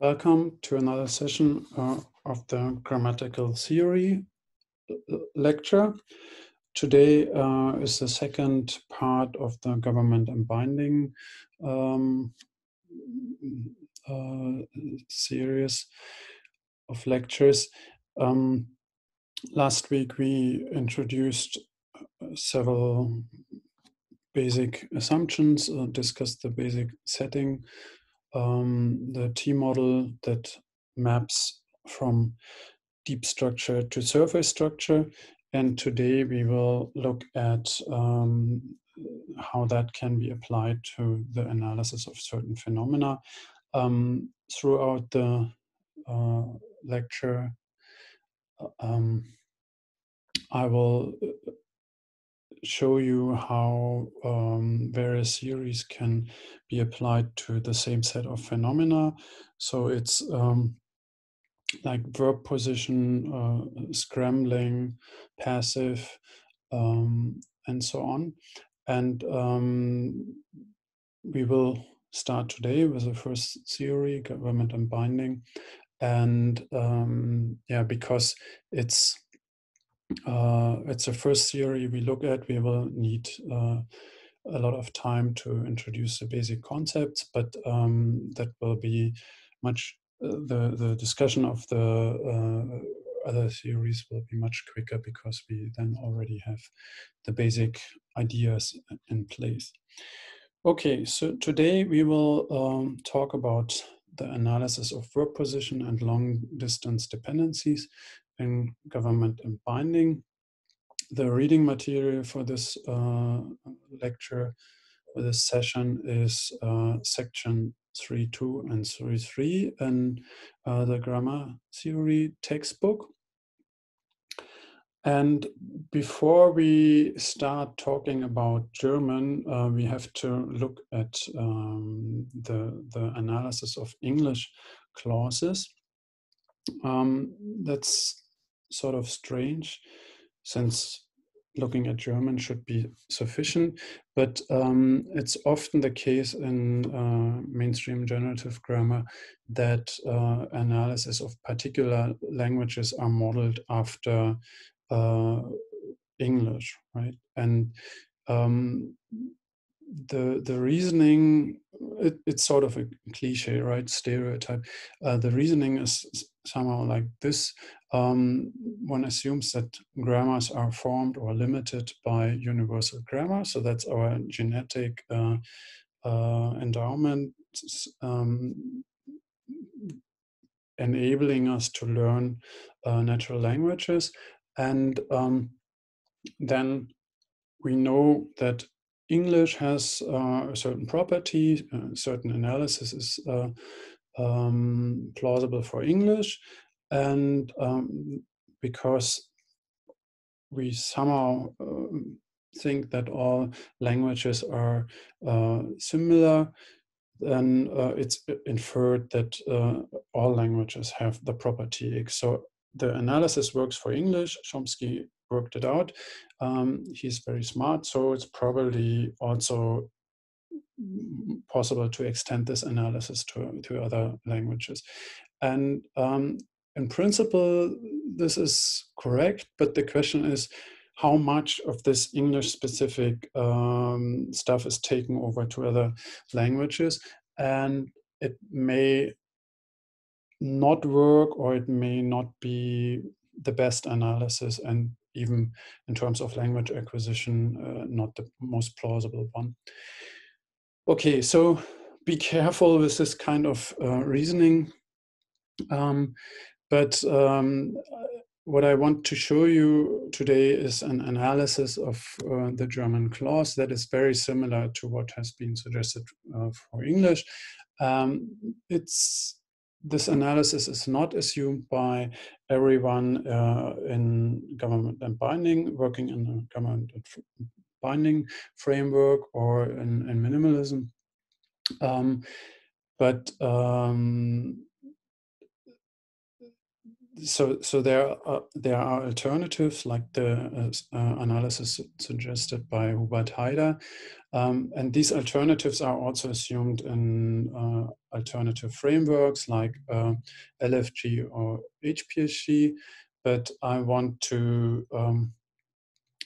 Welcome to another session uh, of the grammatical theory lecture. Today uh, is the second part of the government and binding um, uh, series of lectures. Um, last week we introduced uh, several basic assumptions, uh, discussed the basic setting, um, the T model that maps from deep structure to surface structure. And today we will look at um, how that can be applied to the analysis of certain phenomena. Um, throughout the uh, lecture, uh, um, I will uh, show you how um, various theories can be applied to the same set of phenomena. So it's um, like verb position, uh, scrambling, passive, um, and so on. And um, we will start today with the first theory, government and binding. And um, yeah, because it's uh, it's the first theory we look at. We will need uh, a lot of time to introduce the basic concepts, but um, that will be much, uh, the, the discussion of the uh, other theories will be much quicker because we then already have the basic ideas in place. Okay, so today we will um, talk about the analysis of verb position and long distance dependencies in government and binding. The reading material for this uh, lecture, for this session is uh, section 3.2 and 3.3 in uh, the grammar theory textbook. And before we start talking about German, uh, we have to look at um, the, the analysis of English clauses. Um, that's sort of strange since looking at German should be sufficient, but um, it's often the case in uh, mainstream generative grammar that uh, analysis of particular languages are modeled after uh, English, right? And um, the the reasoning it, it's sort of a cliche, right? Stereotype. Uh, the reasoning is somehow like this um, one assumes that grammars are formed or limited by universal grammar. So that's our genetic uh, uh, endowment, um, enabling us to learn uh, natural languages. And um, then we know that English has uh, a certain property, certain analysis is uh, um, plausible for English, and um, because we somehow uh, think that all languages are uh, similar, then uh, it's inferred that uh, all languages have the property X. So the analysis works for English. Chomsky worked it out. Um, he's very smart, so it's probably also possible to extend this analysis to, to other languages. And um, in principle, this is correct, but the question is how much of this English specific um, stuff is taken over to other languages. And it may not work or it may not be the best analysis and even in terms of language acquisition, uh, not the most plausible one. Okay, so be careful with this kind of uh, reasoning. Um, but um, what I want to show you today is an analysis of uh, the German clause that is very similar to what has been suggested uh, for English. Um, it's this analysis is not assumed by everyone uh, in government and binding, working in a government and binding framework or in, in minimalism. Um, but um, so so there are there are alternatives like the uh, uh analysis suggested by Hubert Haider, um, and these alternatives are also assumed in uh, alternative frameworks like uh, LFG or HPSG. But I want to um,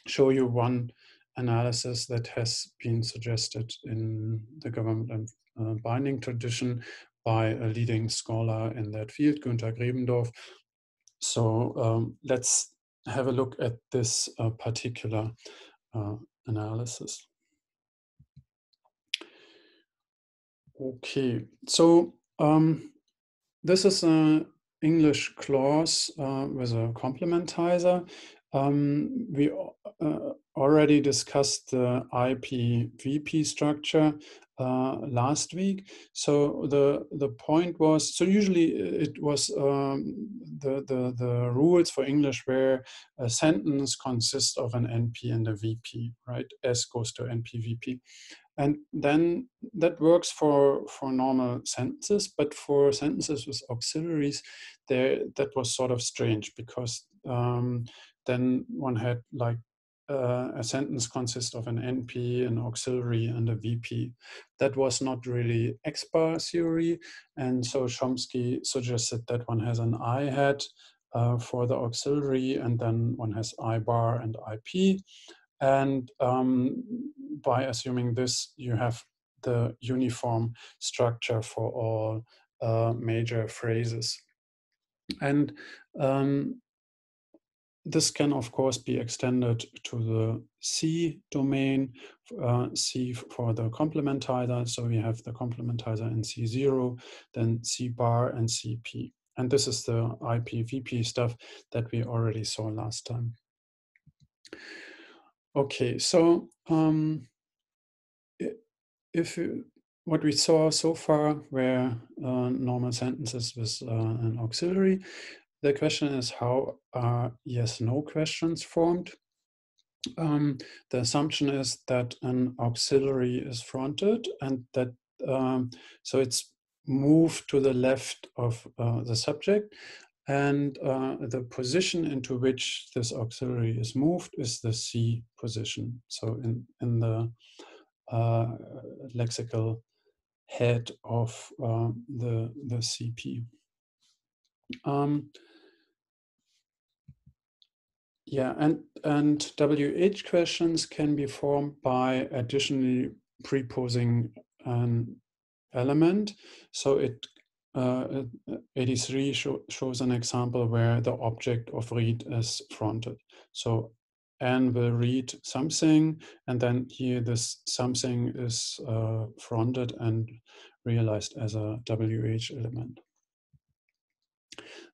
show you one analysis that has been suggested in the government uh, binding tradition by a leading scholar in that field, Günther Grewendorf, so um, let's have a look at this uh, particular uh, analysis. Okay, so um, this is an English clause uh, with a complementizer. Um, we uh, already discussed the IP-VP structure uh, last week. So the the point was so usually it was um, the, the the rules for English where a sentence consists of an NP and a VP, right? S goes to NP VP, and then that works for for normal sentences, but for sentences with auxiliaries, there that was sort of strange because um, then one had like uh, a sentence consists of an NP, an auxiliary, and a VP. That was not really X-bar theory, and so Chomsky suggested that one has an I hat uh, for the auxiliary, and then one has I bar and IP. And um, by assuming this, you have the uniform structure for all uh, major phrases. And um, this can, of course, be extended to the C domain, uh, C for the complementizer. So we have the complementizer in C0, then C bar and CP. And this is the IPVP stuff that we already saw last time. Okay, so um, if what we saw so far were uh, normal sentences with uh, an auxiliary, the question is how are yes no questions formed? Um, the assumption is that an auxiliary is fronted and that um, so it's moved to the left of uh, the subject and uh, the position into which this auxiliary is moved is the C position. So in, in the uh, lexical head of uh, the, the CP. Um, yeah, and, and WH questions can be formed by additionally preposing an element. So it uh, 83 shows an example where the object of read is fronted. So Ann will read something, and then here this something is uh, fronted and realized as a WH element.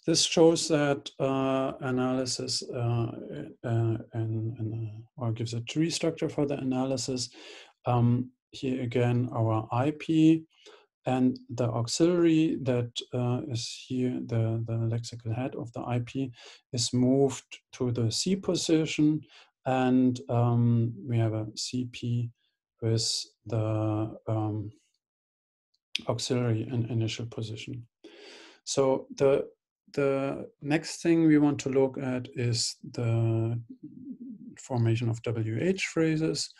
This shows that uh, analysis uh, uh, and, or gives a tree structure for the analysis. Um, here again, our IP and the auxiliary that uh, is here, the, the lexical head of the IP, is moved to the C position, and um, we have a CP with the um, auxiliary in initial position. So the the next thing we want to look at is the formation of WH phrases,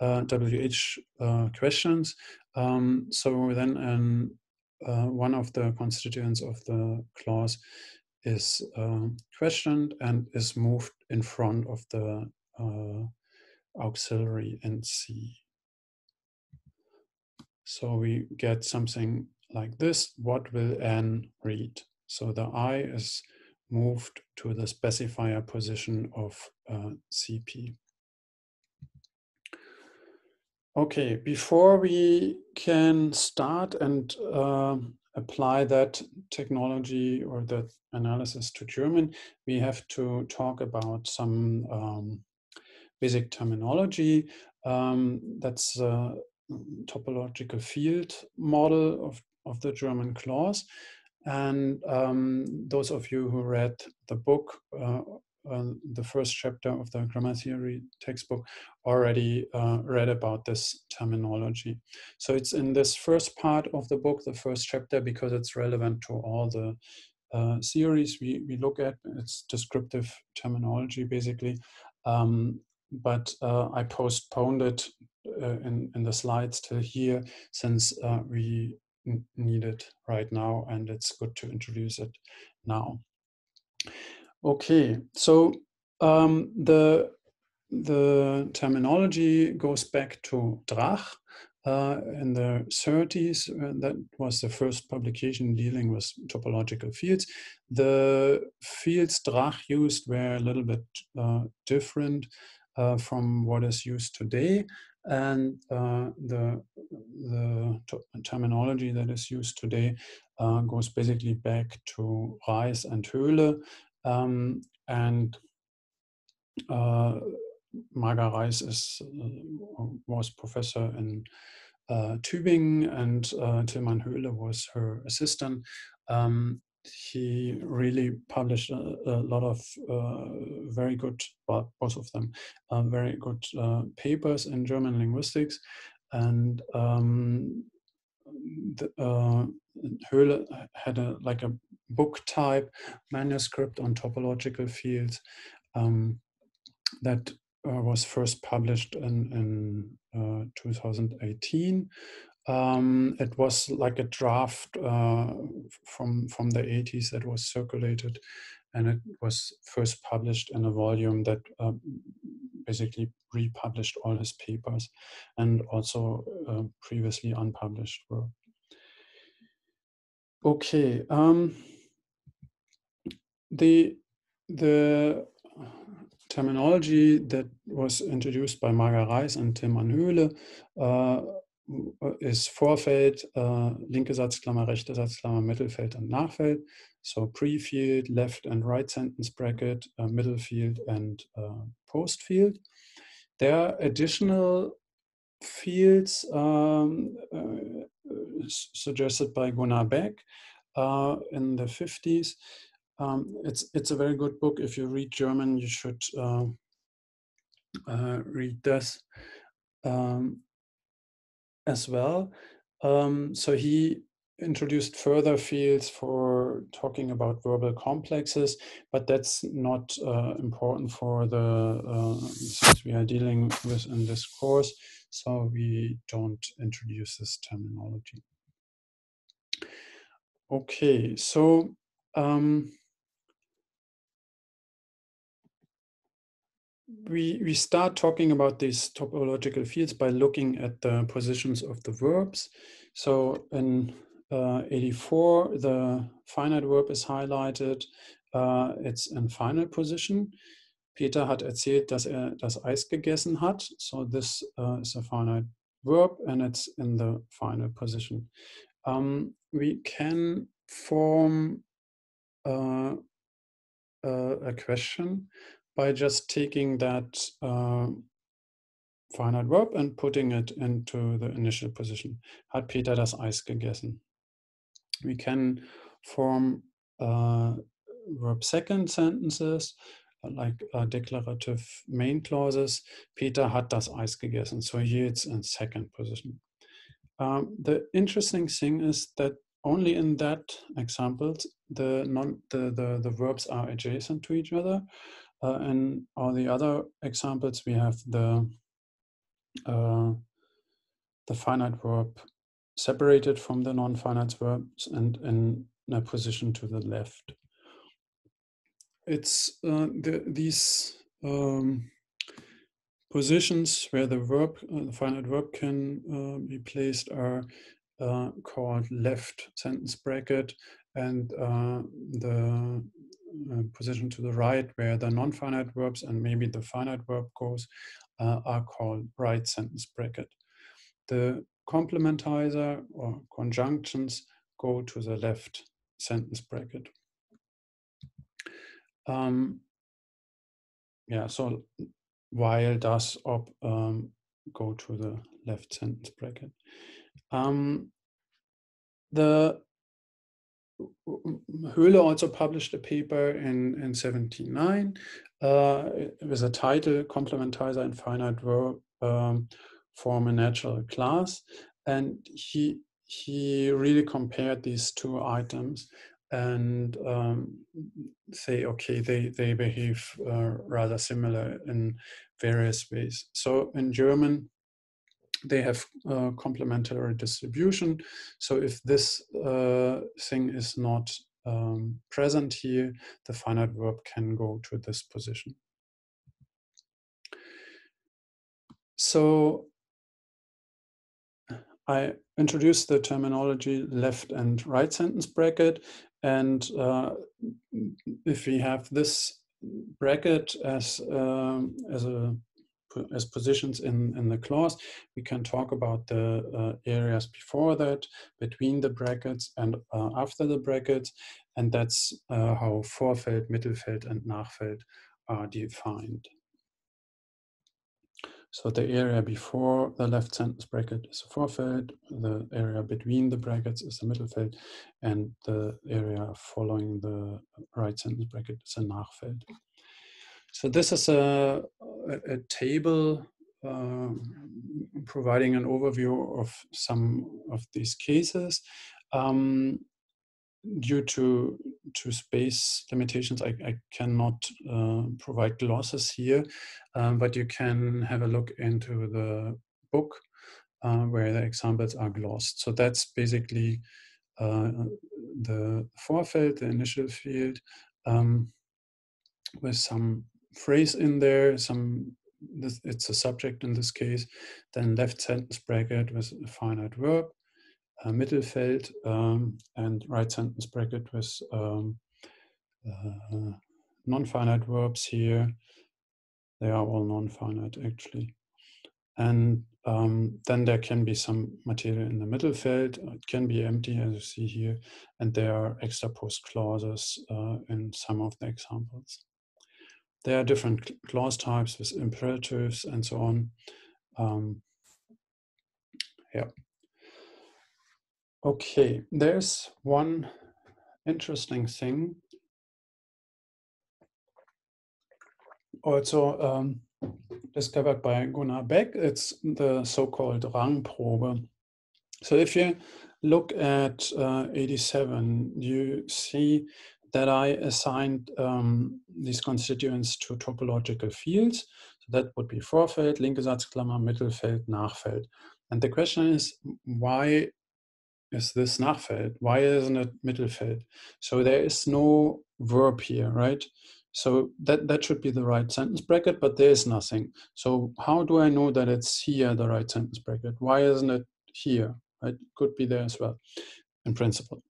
uh, WH uh, questions. Um, so then um, uh, one of the constituents of the clause is um, questioned and is moved in front of the uh, auxiliary in C. So we get something like this, what will Ann read? So the I is moved to the specifier position of uh, CP. Okay, before we can start and uh, apply that technology or that analysis to German, we have to talk about some um, basic terminology. Um, that's a topological field model of, of the German clause. And um, those of you who read the book, uh, uh, the first chapter of the grammar theory textbook, already uh, read about this terminology. So it's in this first part of the book, the first chapter, because it's relevant to all the uh, theories we, we look at. It's descriptive terminology, basically. Um, but uh, I postponed it uh, in, in the slides till here since uh, we need it right now and it's good to introduce it now. Okay, so um, the the terminology goes back to Drach uh, in the 30s. Uh, that was the first publication dealing with topological fields. The fields Drach used were a little bit uh, different uh, from what is used today. And uh, the, the terminology that is used today uh, goes basically back to Reis and Höhle. Um, and uh, Marga Reis is, uh, was professor in uh, Tübingen and uh, Tilman Höhle was her assistant. Um, he really published a, a lot of uh, very good, well, both of them, uh, very good uh, papers in German linguistics. And um, the, uh, Höhle had a like a book type manuscript on topological fields um, that uh, was first published in, in uh, 2018. Um, it was like a draft uh, from from the 80s that was circulated, and it was first published in a volume that uh, basically republished all his papers and also uh, previously unpublished work. Okay, um, the the terminology that was introduced by Marga Reis and Tim Höhle uh, ist Vorfeld, uh, linke Satzklammer, rechte Satzklammer, Mittelfeld und Nachfeld. So pre-field, left and right sentence bracket, uh, middle field and uh, post field. There are additional fields um, uh, suggested by Gunnar Beck in the 50s. Um, it's, it's a very good book. If you read German, you should read this. Um, as well. Um, so he introduced further fields for talking about verbal complexes, but that's not uh, important for the uh, since we are dealing with in this course. So we don't introduce this terminology. Okay, so um, we, we start talking about these topological fields by looking at the positions of the verbs. So in uh, 84, the finite verb is highlighted. Uh, it's in final position. Peter hat erzählt, dass er das Eis gegessen hat. So this uh, is a finite verb and it's in the final position. Um, we can form uh, uh a question by just taking that uh, finite verb and putting it into the initial position. Hat Peter das Eis gegessen? We can form uh, verb second sentences like uh, declarative main clauses. Peter hat das Eis gegessen. So here it's in second position. Um, the interesting thing is that only in that examples the non the, the, the verbs are adjacent to each other uh, and all the other examples, we have the uh, the finite verb separated from the non-finite verbs and in a position to the left. It's uh, the, these um, positions where the verb, uh, the finite verb can uh, be placed are uh, called left sentence bracket and the uh, position to the right where the non-finite verbs and maybe the finite verb goes uh, are called right sentence bracket. The complementizer or conjunctions go to the left sentence bracket. Um, yeah, so weil dass ob um, go to the left sentence bracket. Um, the Höhle also published a paper in, in 79 uh, with a title Complementizer and Finite Verb um, Form a Natural Class. And he, he really compared these two items and um, say, okay, they, they behave uh, rather similar in various ways. So in German, they have uh, complementary distribution. So if this uh, thing is not um, present here, the finite verb can go to this position. So I introduced the terminology left and right sentence bracket. And uh, if we have this bracket as, um, as a as positions in, in the clause. We can talk about the uh, areas before that, between the brackets and uh, after the brackets. And that's uh, how Vorfeld, Mittelfeld and Nachfeld are defined. So the area before the left sentence bracket is a Vorfeld, the area between the brackets is a Mittelfeld, and the area following the right sentence bracket is a Nachfeld. So this is a, a, a table uh, providing an overview of some of these cases. Um, due to to space limitations, I, I cannot uh, provide glosses here, um, but you can have a look into the book uh, where the examples are glossed. So that's basically uh, the Vorfeld, the initial field, um, with some phrase in there, some it's a subject in this case, then left sentence bracket with a finite verb, uh, Mittelfeld, um, and right sentence bracket with um, uh, non-finite verbs here. They are all non-finite actually. And um, then there can be some material in the Mittelfeld. It can be empty as you see here. And there are extra-post clauses uh, in some of the examples. There are different clause types with imperatives and so on. Um, yeah. Okay, there's one interesting thing. Also um, discovered by Gunnar Bech, it's the so-called Rangprobe. So if you look at uh, 87, you see that I assigned um, these constituents to topological fields. So that would be Vorfeld, linke Satzklammer, Mittelfeld, Nachfeld. And the question is, why is this Nachfeld? Why isn't it Mittelfeld? So there is no verb here, right? So that, that should be the right sentence bracket, but there is nothing. So how do I know that it's here, the right sentence bracket? Why isn't it here? It Could be there as well, in principle.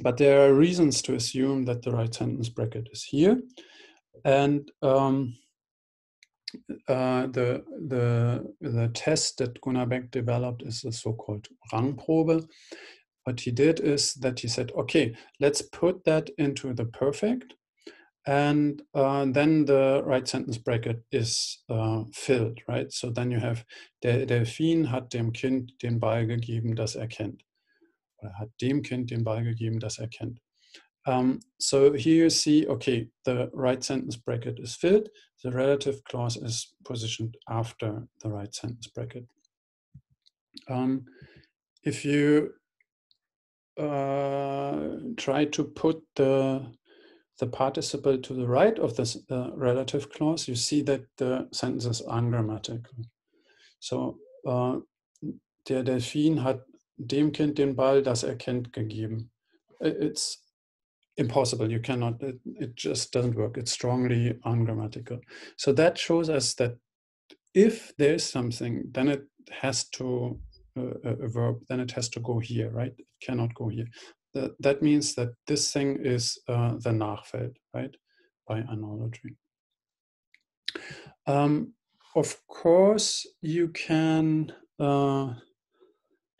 But there are reasons to assume that the right sentence bracket is here. And um, uh, the, the, the test that Gunnar Bech developed is the so-called Rangprobe. What he did is that he said, okay, let's put that into the perfect. And uh, then the right sentence bracket is uh, filled, right? So then you have, der Delfin hat dem Kind den Ball gegeben, das er kennt oder hat dem Kind den Ball gegeben, das er kennt. Um, so here you see, okay, the right sentence bracket is filled. The relative clause is positioned after the right sentence bracket. Um, if you uh, try to put the the participle to the right of this uh, relative clause, you see that the sentence is ungrammatical. So, uh, der Delfin hat dem Kind den Ball, das er kennt, gegeben. It's impossible. You cannot, it, it just doesn't work. It's strongly ungrammatical. So that shows us that if there's something, then it has to, uh, a verb, then it has to go here, right? It cannot go here. That, that means that this thing is uh, the Nachfeld, right? By analogy. Um, of course, you can uh,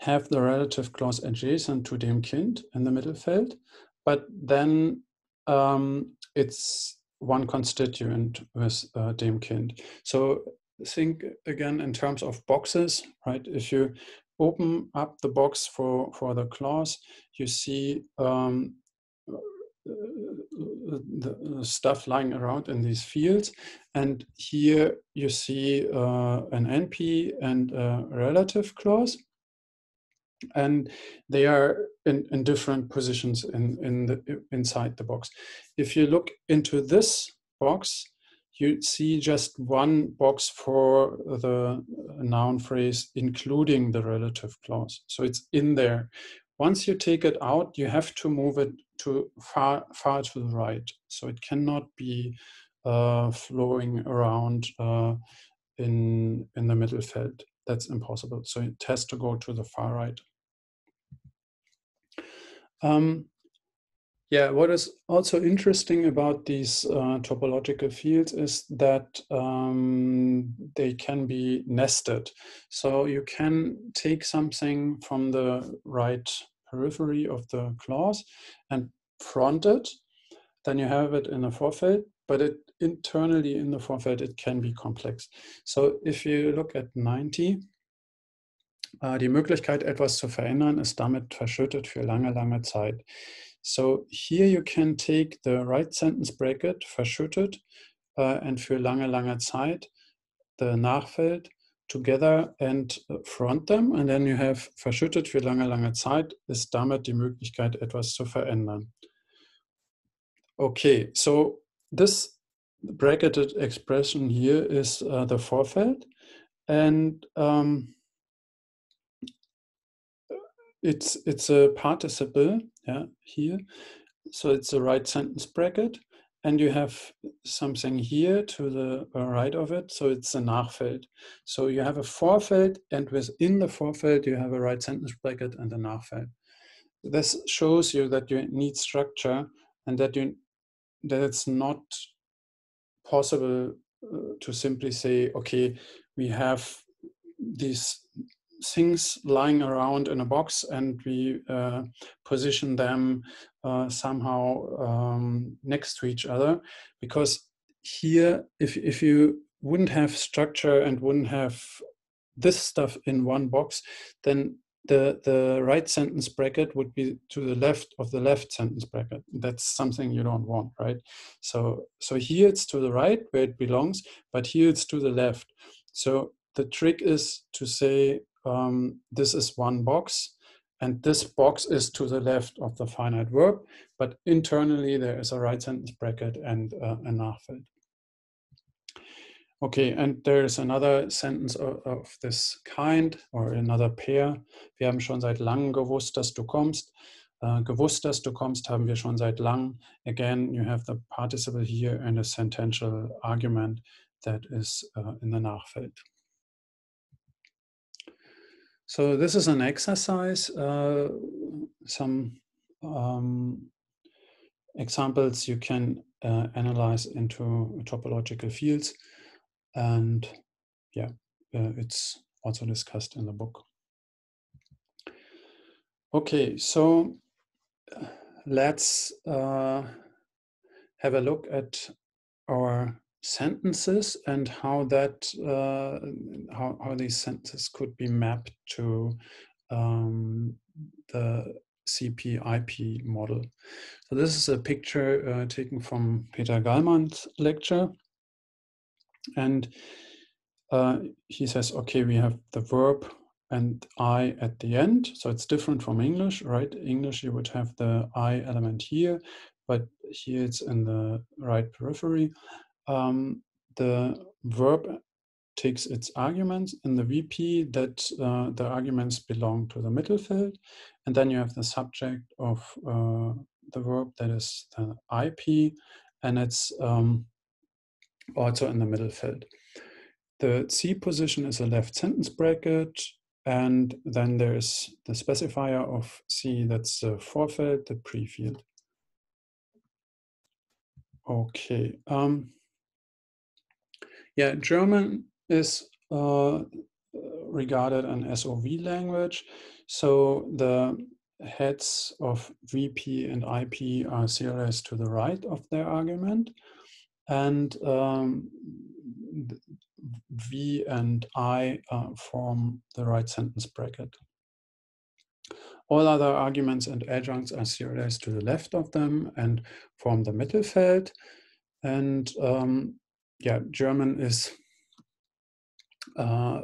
have the relative clause adjacent to dem Kind in the Mittelfeld, but then um, it's one constituent with uh, dem Kind. So think again in terms of boxes, right? If you open up the box for, for the clause, you see um, the stuff lying around in these fields. And here you see uh, an NP and a relative clause. And they are in, in different positions in, in the, inside the box. If you look into this box, you see just one box for the noun phrase, including the relative clause. So it's in there. Once you take it out, you have to move it to far, far to the right. So it cannot be uh, flowing around uh, in, in the middle field. That's impossible. So it has to go to the far right. Um, yeah, what is also interesting about these uh, topological fields is that um, they can be nested. So you can take something from the right periphery of the clause and front it, then you have it in a Vorfeld, but it internally in the Vorfeld it can be complex. So if you look at 90, äh, die Möglichkeit, etwas zu verändern, ist damit verschüttet für lange, lange Zeit. So here you can take the right sentence bracket, verschüttet, uh, and für lange, lange Zeit, the Nachfeld, together and front them. And then you have verschüttet für lange, lange Zeit, ist damit die Möglichkeit, etwas zu verändern. Okay, so this bracketed expression here is uh, the forfeld. And um, it's it's a participle yeah here. So it's a right sentence bracket and you have something here to the right of it so it's a nachfeld. So you have a Vorfeld and within the Vorfeld you have a right sentence bracket and a nachfeld. This shows you that you need structure and that you that it's not possible uh, to simply say okay we have these things lying around in a box and we uh, position them uh, somehow um, next to each other. Because here if, if you wouldn't have structure and wouldn't have this stuff in one box then the the right sentence bracket would be to the left of the left sentence bracket. That's something you don't want right? So so here it's to the right where it belongs but here it's to the left. So the trick is to say um, this is one box and this box is to the left of the finite verb, but internally there is a right sentence bracket and uh, a nachfeld. Okay, and there's another sentence of, of, this kind or another pair. Wir haben schon seit langem gewusst, dass du kommst. Uh, gewusst, dass du kommst, haben wir schon seit langem. Again, you have the participle here and a sentential argument that is uh, in the Nachfeld. So this is an exercise, uh, some um, examples you can uh, analyze into topological fields. And yeah, uh, it's also discussed in the book. Okay, so let's uh, have a look at our sentences and how that uh, how, how these sentences could be mapped to um, the CP-IP model. So this is a picture uh, taken from Peter Gallmann's lecture. And uh, he says, okay, we have the verb and I at the end. So it's different from English, right? English, you would have the I element here, but here it's in the right periphery um, the verb takes its arguments in the VP that uh, the arguments belong to the middle field. And then you have the subject of uh, the verb that is the IP and it's um, also in the middle field. The C position is a left sentence bracket and then there's the specifier of C that's the Vorfeld, the pre-field. Okay. Um, yeah, German is uh, regarded an SOV language. So the heads of VP and IP are serialized to the right of their argument. And um, V and I uh, form the right sentence bracket. All other arguments and adjuncts are serialized to the left of them and form the Mittelfeld. And um, yeah, German is uh,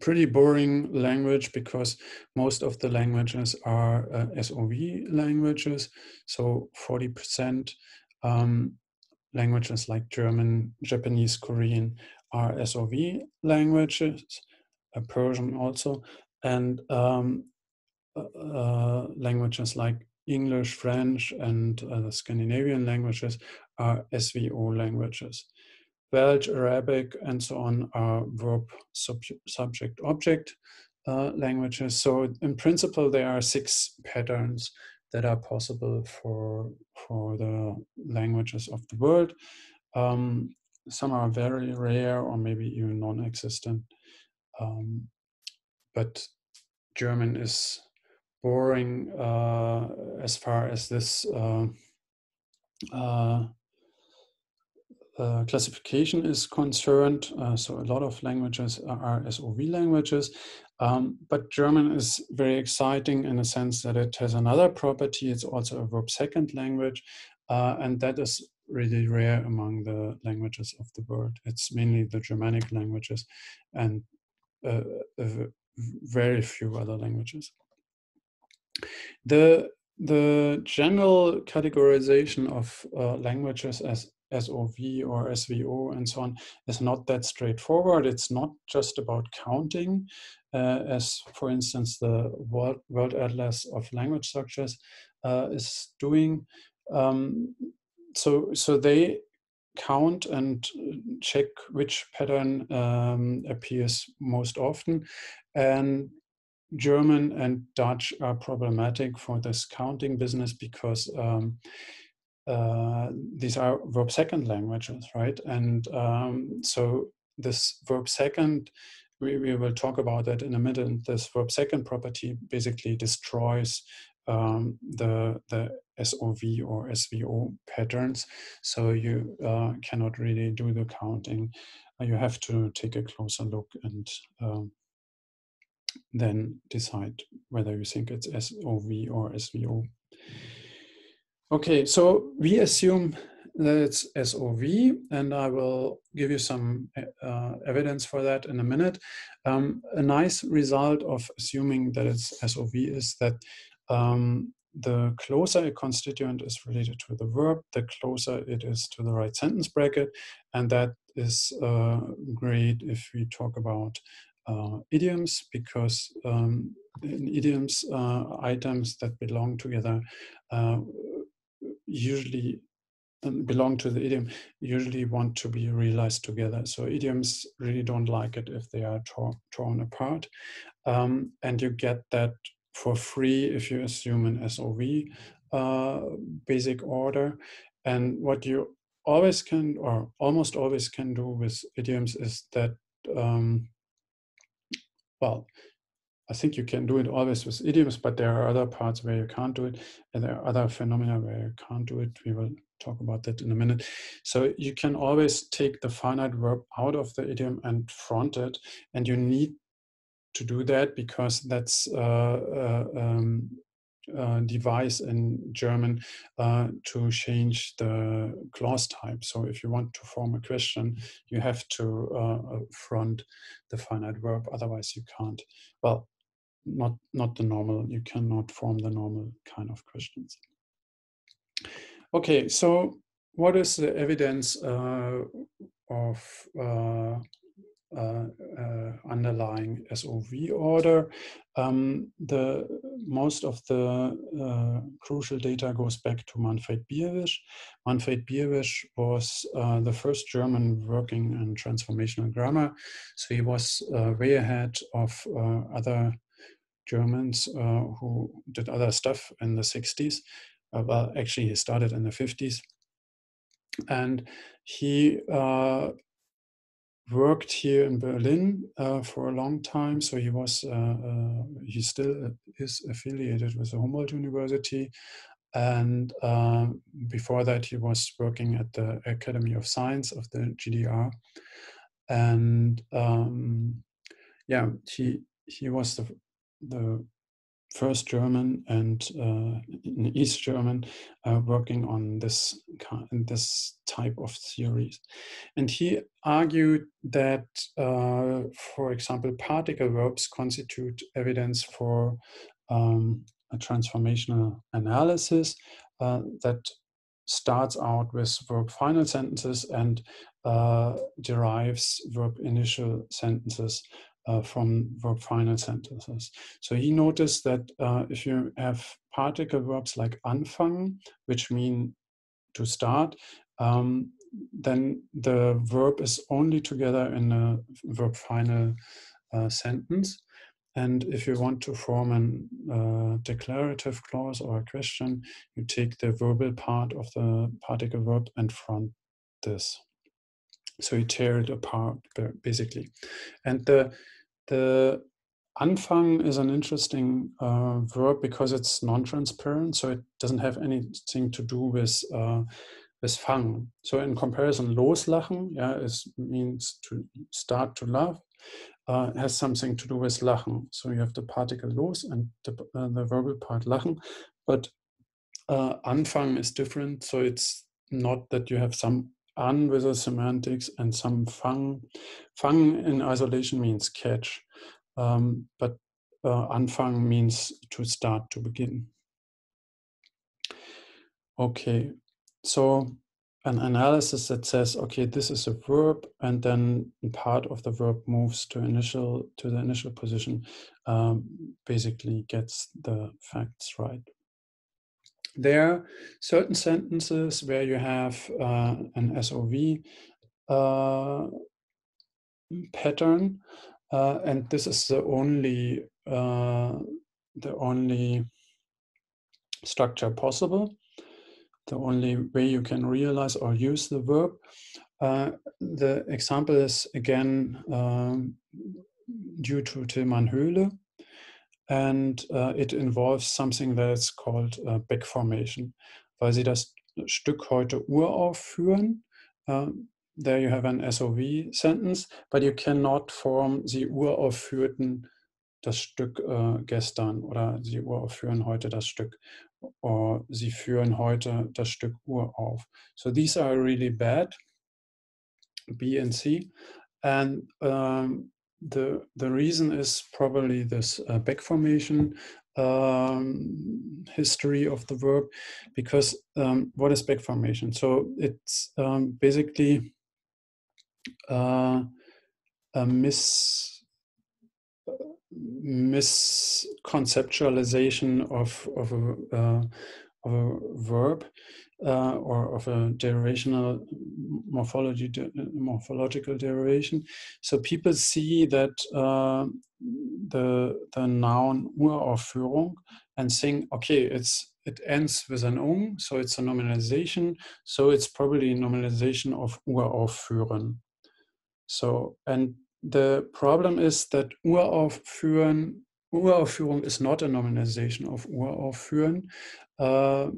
pretty boring language because most of the languages are uh, SOV languages. So 40% um, languages like German, Japanese, Korean are SOV languages, uh, Persian also, and um, uh, uh, languages like English, French, and the Scandinavian languages are SVO languages. Welsh, Arabic, and so on are verb sub subject object uh, languages. So in principle, there are six patterns that are possible for for the languages of the world. Um, some are very rare or maybe even non-existent. Um, but German is boring uh, as far as this uh, uh, classification is concerned. Uh, so a lot of languages are SOV languages, um, but German is very exciting in the sense that it has another property. It's also a verb second language, uh, and that is really rare among the languages of the world. It's mainly the Germanic languages and uh, very few other languages. The the general categorization of uh, languages as SOV or SVO and so on is not that straightforward. It's not just about counting, uh, as for instance the World, World Atlas of Language Structures uh, is doing. Um, so, so they count and check which pattern um, appears most often. And German and Dutch are problematic for this counting business because um, uh, these are verb second languages, right? And um, so this verb second, we, we will talk about that in a minute. This verb second property basically destroys um, the the SOV or SVO patterns. So you uh, cannot really do the counting. Uh, you have to take a closer look and um, then decide whether you think it's SOV or SVO. Okay, so we assume that it's SOV, and I will give you some uh, evidence for that in a minute. Um, a nice result of assuming that it's SOV is that um, the closer a constituent is related to the verb, the closer it is to the right sentence bracket. And that is uh, great if we talk about uh, idioms because um, in idioms, uh, items that belong together uh, usually um, belong to the idiom usually want to be realized together. So idioms really don't like it if they are torn apart. Um, and you get that for free if you assume an SOV uh, basic order. And what you always can, or almost always can do with idioms is that um, well, I think you can do it always with idioms, but there are other parts where you can't do it, and there are other phenomena where you can't do it. We will talk about that in a minute. So you can always take the finite verb out of the idiom and front it, and you need to do that because that's uh, uh, um, uh, device in German uh, to change the clause type. So if you want to form a question, you have to uh, front the finite verb, otherwise you can't. Well, not, not the normal, you cannot form the normal kind of questions. Okay, so what is the evidence uh, of uh, uh, uh, underlying SOV order. Um, the most of the uh, crucial data goes back to Manfred Bierwisch. Manfred Bierwisch was uh, the first German working in transformational grammar, so he was way ahead of other Germans who did other stuff in the 60s. well, actually, he started in the 50s, and he worked here in Berlin uh, for a long time. So he was, uh, uh, he still is affiliated with the Humboldt University. And uh, before that, he was working at the Academy of Science of the GDR. And um, yeah, he, he was the, the first German and uh, East German uh, working on this this type of theories, and he argued that, uh, for example, particle verbs constitute evidence for um, a transformational analysis uh, that starts out with verb final sentences and uh, derives verb initial sentences uh, from verb final sentences. So he noticed that uh, if you have particle verbs like anfangen, which mean to start, um, then the verb is only together in a verb final uh, sentence. And if you want to form a uh, declarative clause or a question, you take the verbal part of the particle verb and front this. So you tear it apart basically. And the the Anfang is an interesting uh, verb because it's non-transparent, so it doesn't have anything to do with uh, with fang. So in comparison, loslachen, yeah, is means to start to laugh, uh, has something to do with lachen. So you have the particle los and the, uh, the verbal part lachen, but uh, Anfang is different. So it's not that you have some an with the semantics and some fang. Fang in isolation means catch, um, but uh, anfang means to start, to begin. Okay, so an analysis that says, okay, this is a verb, and then part of the verb moves to initial to the initial position, um, basically gets the facts right there are certain sentences where you have uh, an SOV uh, pattern, uh, and this is the only uh, the only structure possible, the only way you can realize or use the verb. Uh, the example is again um, due to Tilman Höhle and uh, it involves something that's called uh, back formation, weil sie das Stück heute uraufführen. Uh, there you have an SOV sentence, but you cannot form sie uraufführten das Stück uh, gestern oder sie uraufführen heute das Stück or sie führen heute das Stück urauf. So these are really bad, B and C. And um, the the reason is probably this uh, back formation um, history of the verb, because um, what is back formation? So it's um, basically uh, a mis misconceptualization of of a, uh, of a verb uh, or of a derivational morphology, de, morphological derivation. So people see that uh, the the noun Uraufführung and think, okay, it's it ends with an ung, so it's a nominalization. So it's probably a nominalization of Uraufführen. So and the problem is that Uraufführen Uraufführung is not a nominalization of Uraufführen. Uh,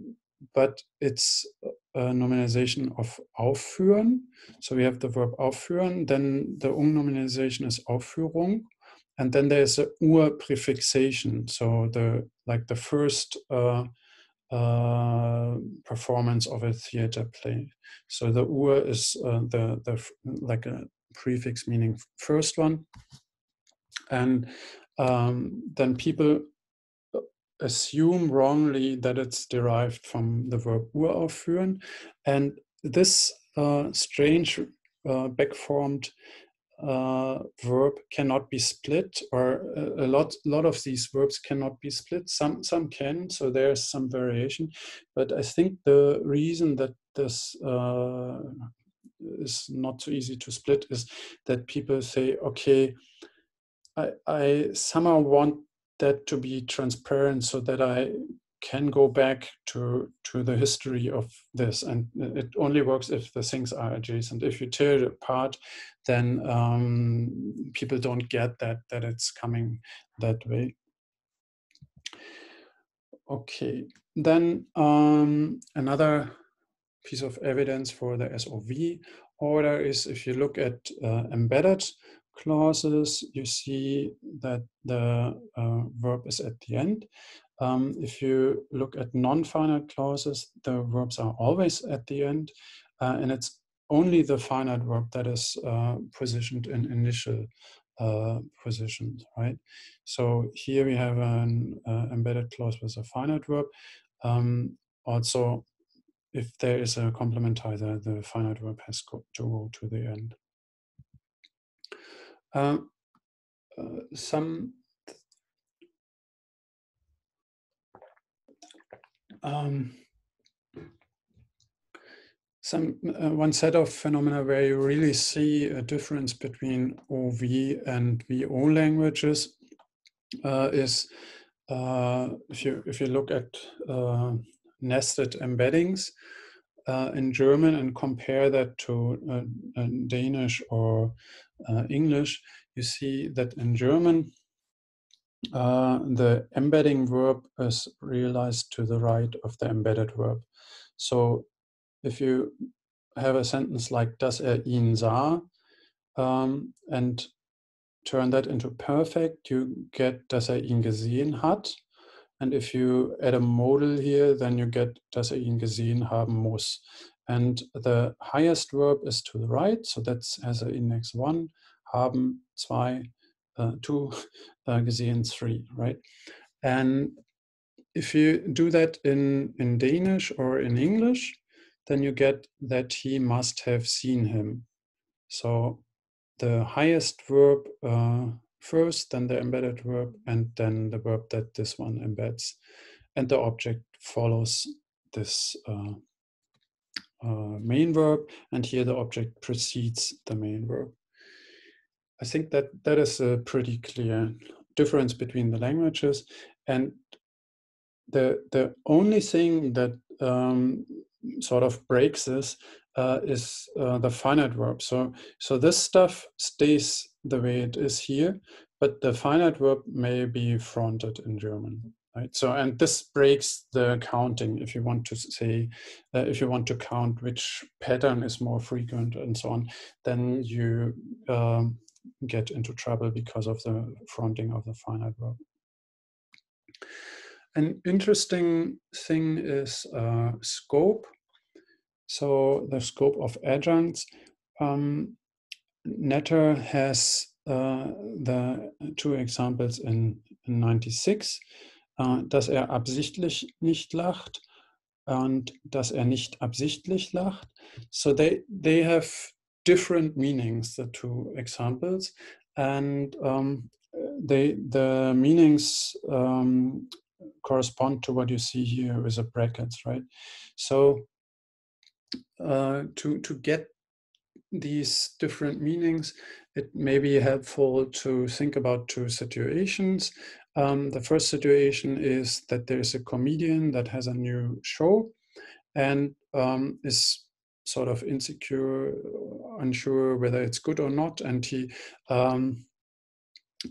but it's a nominalization of aufführen. So we have the verb aufführen, then the umnominalization is Aufführung, and then there's a Urprefixation. So the like the first uh, uh, performance of a theater play. So the Ur is uh, the the like a prefix meaning first one, and um, then people assume wrongly that it's derived from the verb uraufführen. And this uh, strange uh, backformed uh, verb cannot be split, or a, a, lot, lot of these verbs cannot be split. Some, some can, so there's some variation. But I think the reason that this uh, is not so easy to split is that people say, okay, I, I somehow want that to be transparent so that I can go back to to the history of this. And it only works if the things are adjacent. If you tear it apart then um, people don't get that that it's coming that way. Okay. Then um, another piece of evidence for the SOV order is if you look at uh, embedded clauses, you see that the uh, verb is at the end. Um, if you look at non-finite clauses, the verbs are always at the end, uh, and it's only the finite verb that is uh, positioned in initial uh, positions, right? So here we have an uh, embedded clause with a finite verb. Um, also, if there is a complementizer, the finite verb has to go to the end. Uh, uh, some um, some uh, one set of phenomena where you really see a difference between OV and VO languages uh, is uh, if you if you look at nested embeddings uh, in German and compare that to uh, Danish or English, you see that in German the embedding verb is realized to the right of the embedded verb. So if you have a sentence like dass er ihn sah um, and turn that into perfect, you get dass er ihn gesehen hat. And if you add a modal here, then you get dass er ihn gesehen haben muss. And the highest verb is to the right, so that's as an index one, haben, zwei, uh, two, uh, gesehen, three, right? And if you do that in, in Danish or in English, then you get that he must have seen him. So the highest verb uh, first, then the embedded verb, and then the verb that this one embeds. And the object follows this uh, uh, main verb, and here the object precedes the main verb. I think that that is a pretty clear difference between the languages. And the the only thing that um, sort of breaks this uh, is uh, the finite verb. So, so this stuff stays the way it is here, but the finite verb may be fronted in German. Right. So, and this breaks the counting. If you want to say, uh, if you want to count which pattern is more frequent and so on, then you um, get into trouble because of the fronting of the finite verb. An interesting thing is uh, scope. So the scope of adjuncts. Um, Netter has uh, the two examples in, in 96, uh, dass er absichtlich nicht lacht und dass er nicht absichtlich lacht. So they, they have different meanings, the two examples, and um, they, the meanings um, correspond to what you see here with the brackets, right? So uh, to to get these different meanings, it may be helpful to think about two situations. Um, the first situation is that there's a comedian that has a new show and um, is sort of insecure, unsure whether it's good or not, and he um,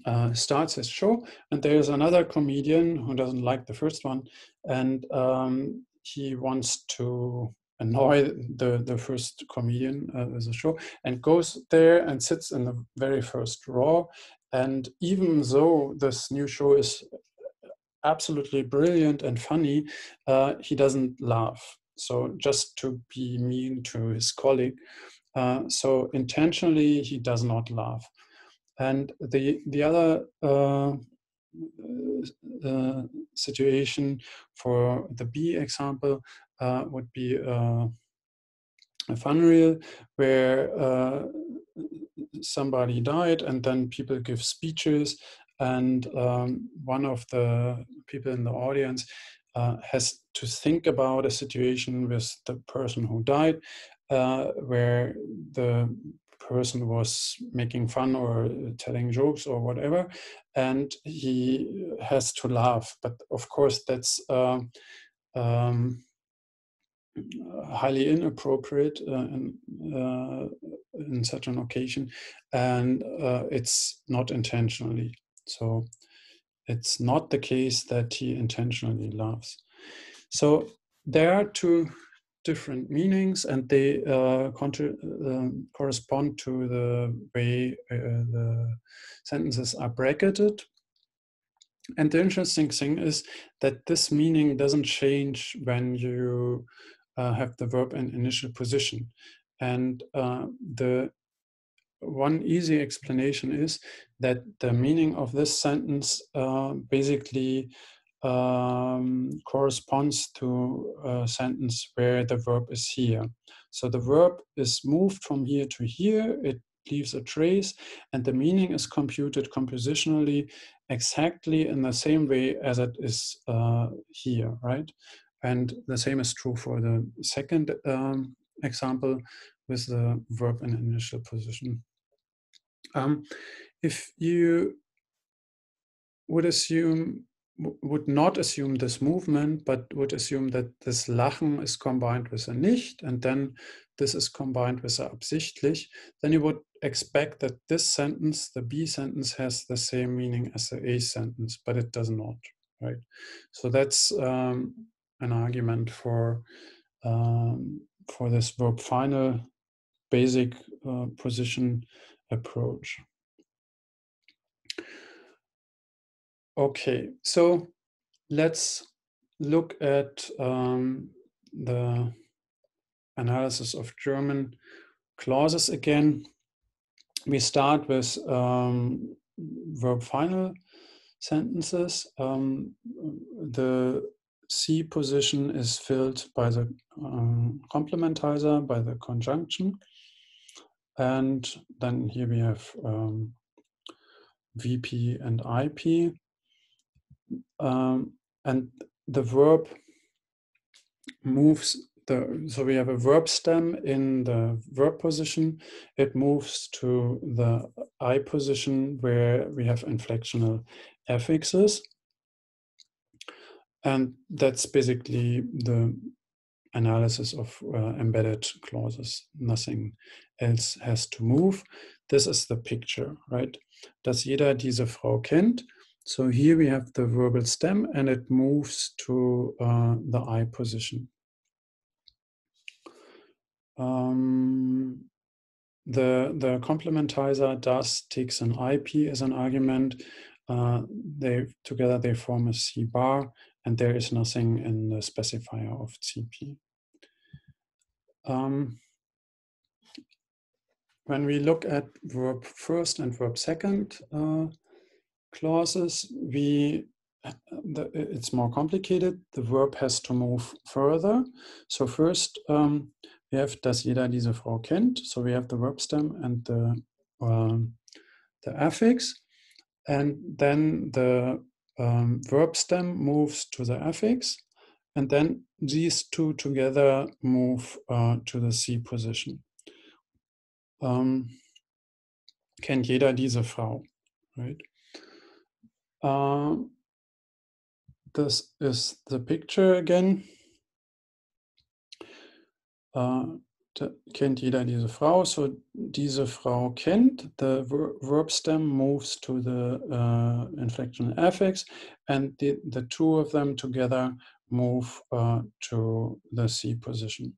uh, starts his show. And there's another comedian who doesn't like the first one, and um, he wants to annoy the, the first comedian uh, as a show and goes there and sits in the very first row. And even though this new show is absolutely brilliant and funny, uh, he doesn't laugh. So just to be mean to his colleague. Uh, so intentionally, he does not laugh. And the the other uh, uh, situation for the B example uh, would be uh, a fun reel where uh, somebody died and then people give speeches and um, one of the people in the audience uh, has to think about a situation with the person who died uh, where the person was making fun or telling jokes or whatever and he has to laugh. But of course that's uh, um, highly inappropriate uh, in, uh, in such an occasion and uh, it's not intentionally so it's not the case that he intentionally laughs so there are two different meanings and they uh, uh, correspond to the way uh, the sentences are bracketed. And the interesting thing is that this meaning doesn't change when you uh, have the verb in initial position. And uh, the one easy explanation is that the meaning of this sentence uh, basically um, corresponds to a sentence where the verb is here. So the verb is moved from here to here, it leaves a trace, and the meaning is computed compositionally exactly in the same way as it is uh, here, right? And the same is true for the second um, example with the verb in initial position. Um, if you would assume would not assume this movement, but would assume that this Lachen is combined with a nicht, and then this is combined with a absichtlich, then you would expect that this sentence, the B sentence, has the same meaning as the A sentence, but it does not, right? So that's um, an argument for um, for this verb final basic uh, position approach. Okay, so let's look at um, the analysis of German clauses again. We start with um, verb final sentences. Um, the C position is filled by the um, complementizer, by the conjunction. And then here we have um, VP and IP. Um, and the verb moves the, so we have a verb stem in the verb position. It moves to the I position where we have inflectional affixes. And that's basically the analysis of uh, embedded clauses. Nothing else has to move. This is the picture, right? Dass jeder diese Frau kennt. So here we have the verbal stem and it moves to uh, the I position. Um, the, the complementizer does takes an IP as an argument. Uh, they together they form a C bar and there is nothing in the specifier of CP. Um, when we look at verb first and verb second uh, clauses, we the, it's more complicated. The verb has to move further. So first um, we have dass jeder diese Frau kennt. So we have the verb stem and the um, the affix, and then the um, verb stem moves to the affix, and then these two together move uh, to the C position. Um, kennt jeder diese Frau, right? Uh, this is the picture again. Uh, kennt jeder diese Frau. So diese Frau kennt. The verb stem moves to the uh, inflection affix, and the, the two of them together move uh, to the C position.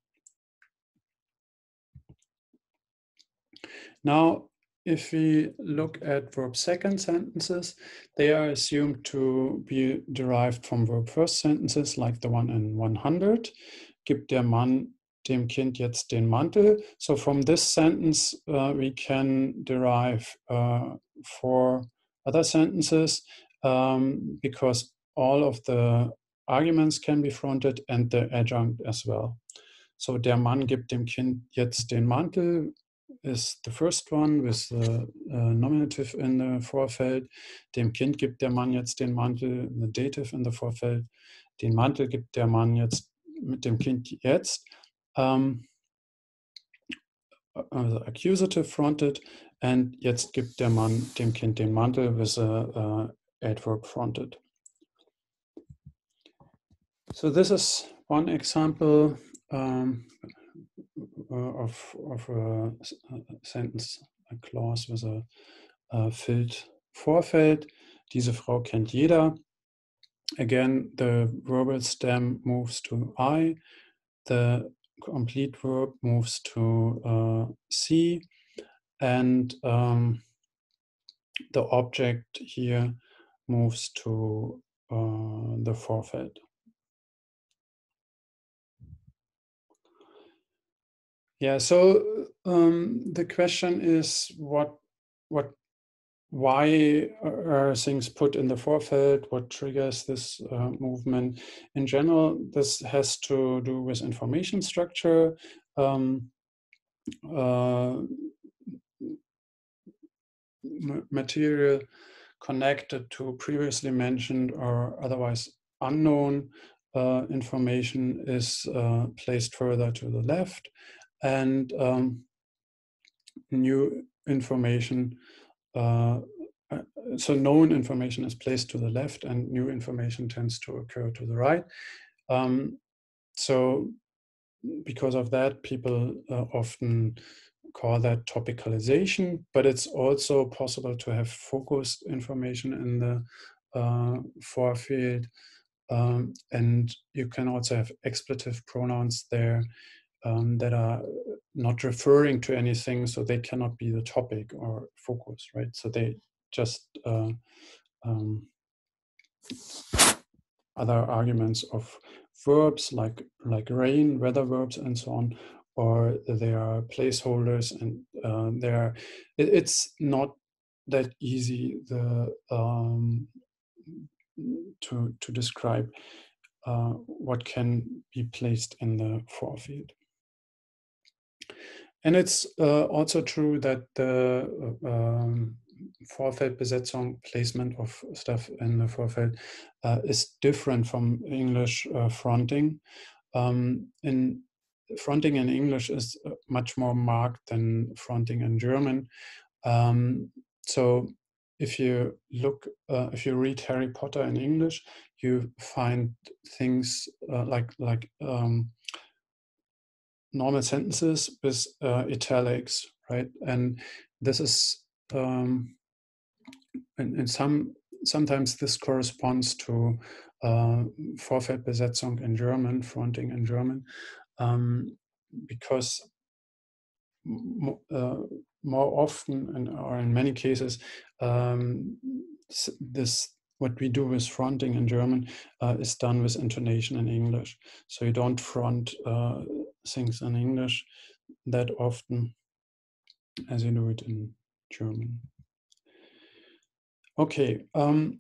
Now, if we look at verb second sentences, they are assumed to be derived from verb first sentences, like the one in 100. Gibt der Mann dem Kind jetzt den Mantel? So from this sentence, uh, we can derive uh, four other sentences um, because all of the arguments can be fronted and the adjunct as well. So der Mann gibt dem Kind jetzt den Mantel is the first one with the uh, nominative in the Vorfeld. Dem Kind gibt der Mann jetzt den Mantel, the dative in the Vorfeld. Den Mantel gibt der Mann jetzt mit dem Kind jetzt. Um, also accusative fronted. And jetzt gibt der Mann dem Kind den Mantel with a, uh, adverb fronted. So this is one example um, uh, of, of a, sentence, a clause with a, a filled Vorfeld. Diese Frau kennt jeder. Again, the verbal stem moves to I. The complete verb moves to uh, C, and um, the object here moves to uh, the Vorfeld. Yeah, so um, the question is what what why are things put in the Vorfeld? What triggers this uh, movement? In general, this has to do with information structure. Um, uh, material connected to previously mentioned or otherwise unknown uh, information is uh, placed further to the left and um, new information uh, uh, so known information is placed to the left and new information tends to occur to the right um, so because of that people uh, often call that topicalization, but it's also possible to have focused information in the uh, Vorfeld. Um, and you can also have expletive pronouns there um, that are not referring to anything, so they cannot be the topic or focus, right? So they just uh, um, other arguments of verbs like like rain, weather verbs, and so on, or they are placeholders and uh, they're it, it's not that easy the um, to to describe uh, what can be placed in the Vorfeld. And it's uh, also true that the uh, um, Vorfeldbesetzung placement of stuff in the Vorfeld uh, is different from English uh, fronting. Um, in fronting in English is uh, much more marked than fronting in German. Um, so if you look, uh, if you read Harry Potter in English, you find things uh, like like um, normal sentences with uh, italics, right? And this is um, in, in some sometimes this corresponds to uh, Vorfeldbesetzung in German, fronting in German um, because uh, more often and or in many cases um, this what we do with fronting in German uh, is done with intonation in English. So you don't front uh, things in English that often as you do it in German. Okay, um,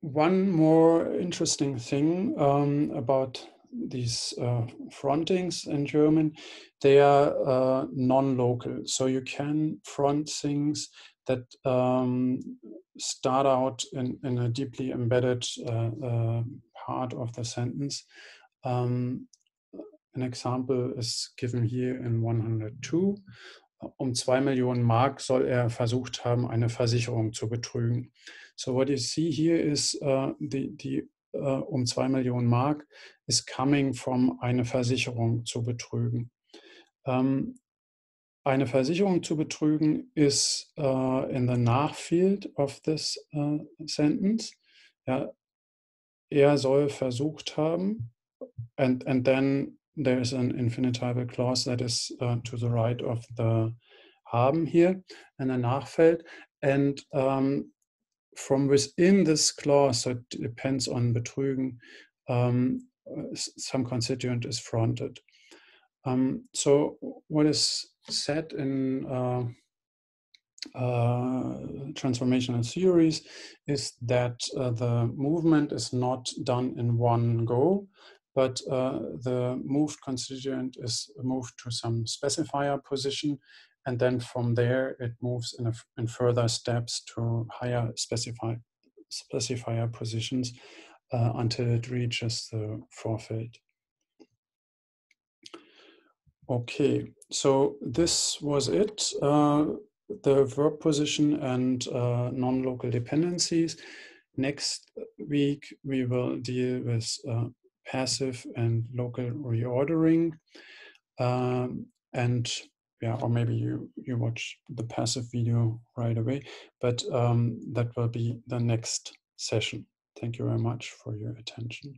one more interesting thing um, about these uh, frontings in German, they are uh, non-local. So you can front things that um, start out in, in, a deeply embedded uh, uh part of the sentence. Um, an example is given here in 102. Um 2 Millionen Mark soll er versucht haben, eine Versicherung zu betrügen. So what you see here is uh, the, the uh, um zwei Millionen Mark is coming from eine Versicherung zu betrügen. Ähm, eine Versicherung zu betrügen is uh, in the nachfeld of this uh, sentence. Ja, er soll versucht haben, and, and then there is an infinitival clause that is uh, to the right of the haben here in the nachfeld. And um, from within this clause, so it depends on betrügen, um, some constituent is fronted. Um, so what is said in uh, uh, transformational theories is that uh, the movement is not done in one go, but uh, the moved constituent is moved to some specifier position and then from there it moves in, in further steps to higher specifier positions uh, until it reaches the Vorfeld. Okay, so this was it. Uh, the verb position and uh, non-local dependencies. Next week, we will deal with uh, passive and local reordering. Um, and yeah, or maybe you you watch the passive video right away. But um, that will be the next session. Thank you very much for your attention.